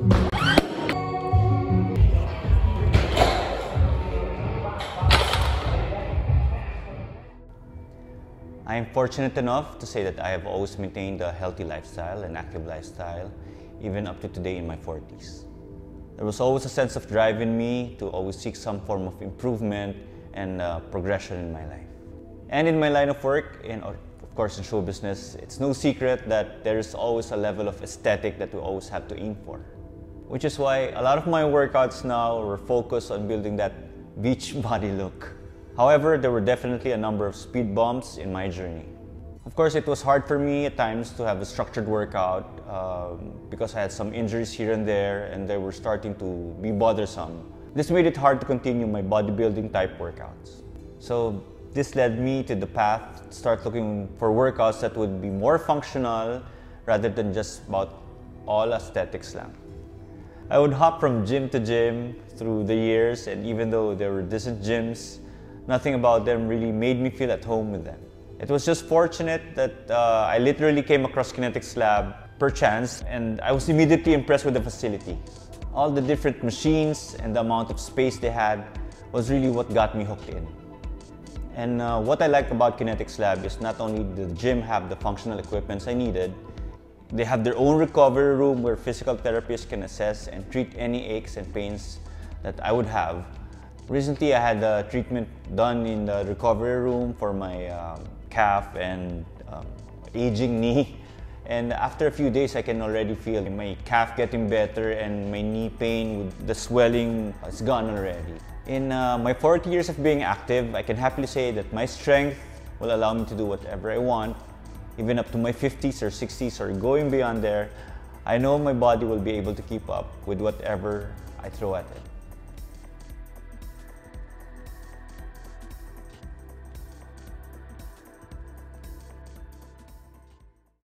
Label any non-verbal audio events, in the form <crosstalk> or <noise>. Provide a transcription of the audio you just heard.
I am fortunate enough to say that I have always maintained a healthy lifestyle and active lifestyle, even up to today in my 40s. There was always a sense of drive in me to always seek some form of improvement and uh, progression in my life. And in my line of work, in, of course in show business, it's no secret that there is always a level of aesthetic that we always have to aim for. Which is why a lot of my workouts now were focused on building that beach <laughs> body look. However, there were definitely a number of speed bumps in my journey. Of course, it was hard for me at times to have a structured workout um, because I had some injuries here and there and they were starting to be bothersome. This made it hard to continue my bodybuilding type workouts. So this led me to the path to start looking for workouts that would be more functional rather than just about all aesthetic slam. I would hop from gym to gym through the years and even though there were decent gyms, nothing about them really made me feel at home with them. It was just fortunate that uh, I literally came across Kinetix Lab per chance and I was immediately impressed with the facility. All the different machines and the amount of space they had was really what got me hooked in. And uh, what I liked about Kinetix Lab is not only did the gym have the functional equipments I needed, they have their own recovery room where physical therapists can assess and treat any aches and pains that I would have Recently, I had a treatment done in the recovery room for my um, calf and um, aging knee. And after a few days, I can already feel my calf getting better and my knee pain with the swelling is gone already. In uh, my 40 years of being active, I can happily say that my strength will allow me to do whatever I want, even up to my 50s or 60s or going beyond there. I know my body will be able to keep up with whatever I throw at it.